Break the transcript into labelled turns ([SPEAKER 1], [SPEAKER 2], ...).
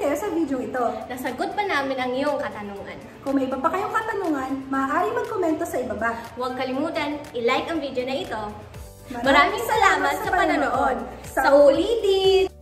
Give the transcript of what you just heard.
[SPEAKER 1] kayo sa video ito.
[SPEAKER 2] Nasagot pa namin ang iyong katanungan.
[SPEAKER 1] Kung may iba pa kayong katanungan, maaari magkomento sa ibaba.
[SPEAKER 2] Huwag kalimutan, i-like ang video na ito. Maraming salamat sa panonood. Sa ulitin!